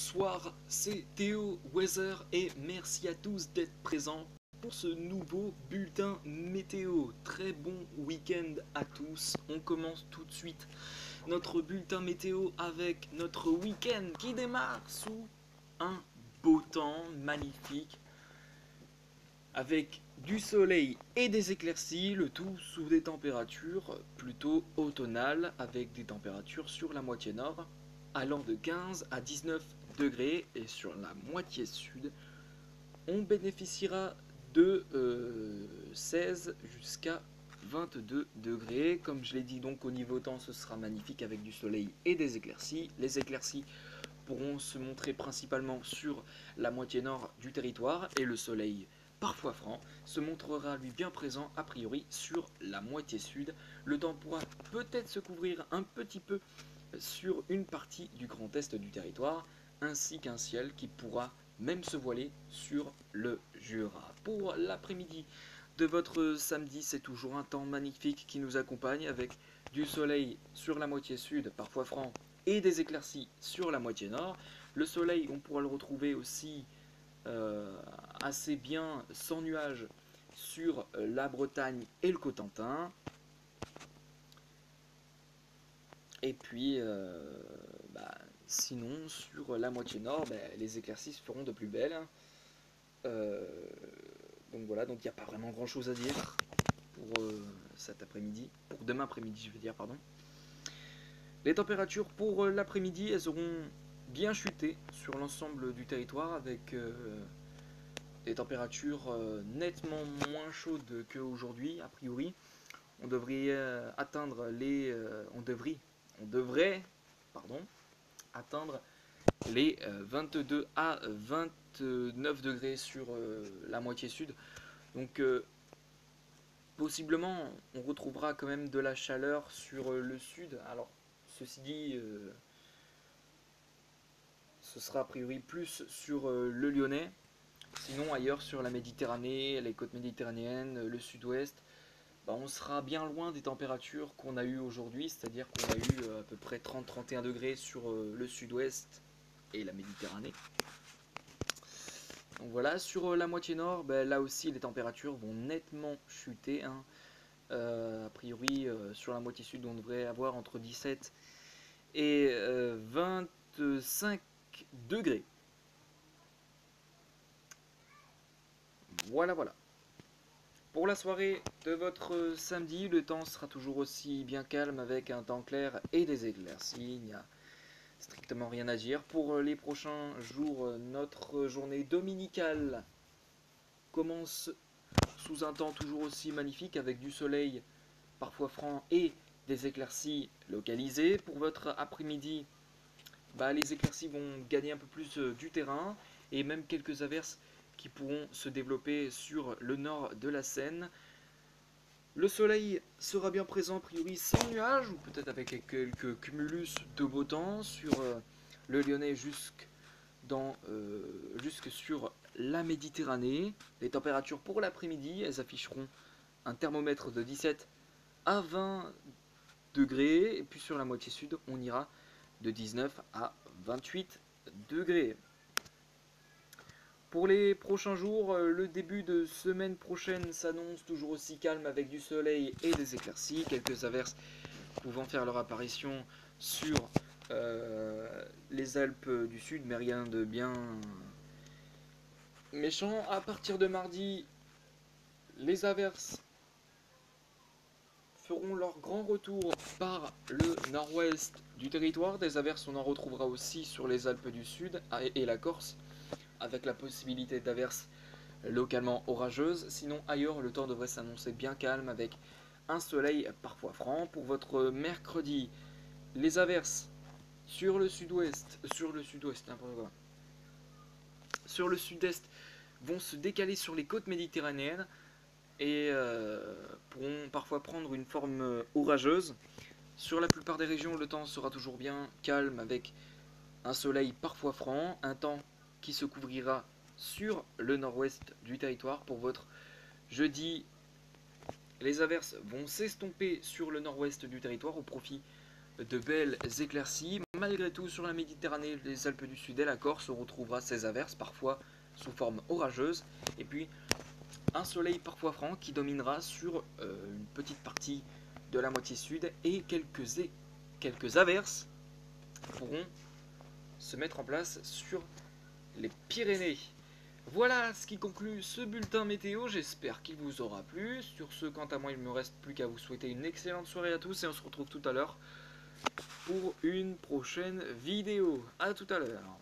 bonsoir, c'est Théo Weather et merci à tous d'être présents pour ce nouveau bulletin météo. Très bon week-end à tous. On commence tout de suite notre bulletin météo avec notre week-end qui démarre sous un beau temps magnifique avec du soleil et des éclaircies, le tout sous des températures plutôt automnales avec des températures sur la moitié nord allant de 15 à 19 et sur la moitié sud on bénéficiera de 16 euh, jusqu'à 22 degrés. Comme je l'ai dit donc au niveau temps ce sera magnifique avec du soleil et des éclaircies. Les éclaircies pourront se montrer principalement sur la moitié nord du territoire et le soleil parfois franc se montrera lui bien présent a priori sur la moitié sud. Le temps pourra peut-être se couvrir un petit peu sur une partie du grand est du territoire, ainsi qu'un ciel qui pourra même se voiler sur le Jura. Pour l'après-midi de votre samedi, c'est toujours un temps magnifique qui nous accompagne avec du soleil sur la moitié sud, parfois franc, et des éclaircies sur la moitié nord. Le soleil, on pourra le retrouver aussi euh, assez bien sans nuages sur la Bretagne et le Cotentin. Et puis, euh, bah, sinon, sur la moitié nord, bah, les éclaircies feront de plus belles. Euh, donc voilà, donc il n'y a pas vraiment grand chose à dire pour euh, cet après-midi, pour demain après-midi, je veux dire, pardon. Les températures pour l'après-midi, elles auront bien chuté sur l'ensemble du territoire avec des températures nettement moins chaudes qu'aujourd'hui, a priori. On devrait atteindre les. on devrait on devrait pardon, atteindre les 22 euh, à 29 degrés sur euh, la moitié sud. Donc euh, possiblement on retrouvera quand même de la chaleur sur le sud. Alors ceci dit, ce sera a priori plus sur le Lyonnais. Sinon ailleurs sur la Méditerranée, les côtes méditerranéennes, le sud-ouest, on sera bien loin des températures qu'on a eues aujourd'hui, c'est-à-dire qu'on a eu euh, à peu près 30-31 degrés sur euh, le sud-ouest et la Méditerranée. Donc voilà, sur euh, la moitié nord, bah, là aussi les températures vont nettement chuter. Hein. a priori, sur la moitié sud, on devrait avoir entre 17 et 25 degrés. Voilà, voilà. Pour la soirée de votre samedi, le temps sera toujours aussi bien calme avec un temps clair et des éclaircies. Il n'y a strictement rien à dire. Pour les prochains jours, notre journée dominicale commence sous un temps toujours aussi magnifique avec du soleil parfois franc et des éclaircies localisées. Pour votre après-midi, bah, les éclaircies vont gagner un peu plus euh, du terrain et même quelques averses qui pourront se développer sur le nord de la Seine. Le soleil sera bien présent a priori sans nuages ou peut-être avec quelques cumulus de beau temps sur euh, le Lyonnais euh, jusque sur la Méditerranée. Les températures pour l'après-midi, elles afficheront un thermomètre de 17 à 20 degrés. Et puis sur la moitié sud, on ira de 19 à 28 degrés. Pour les prochains jours, euh, le début de semaine prochaine s'annonce toujours aussi calme avec du soleil et des éclaircies, quelques averses pouvant faire leur apparition sur euh, les Alpes du Sud, mais rien de bien méchant. À partir de mardi, les averses feront leur grand retour par le nord-ouest du territoire. Des averses, on en retrouvera aussi sur les Alpes du Sud et la Corse avec la possibilité d'averses localement orageuses. Sinon, ailleurs, le temps devrait s'annoncer bien calme avec un soleil parfois franc. Pour votre mercredi, les averses sur le sud-ouest, sur le sud-ouest, sur le sud-est vont se décaler sur les côtes méditerranéennes et euh, pourront parfois prendre une forme orageuse. Sur la plupart des régions, le temps sera toujours bien calme avec un soleil parfois franc, un temps qui se couvrira sur le nord-ouest du territoire pour votre jeudi. Les averses vont s'estomper sur le nord-ouest du territoire au profit de belles éclaircies. malgré tout sur la Méditerranée, les Alpes du Sud et la Corse, on retrouvera ces averses parfois sous forme orageuse. Et puis un soleil parfois franc qui dominera sur euh, une petite partie de la moitié sud et quelques, quelques averses pourront se mettre en place sur les Pyrénées. Voilà ce qui conclut ce bulletin météo, j'espère qu'il vous aura plu. Sur ce, quant à moi, il ne me reste plus qu'à vous souhaiter une excellente soirée à tous et on se retrouve tout à l'heure pour une prochaine vidéo. A tout à l'heure.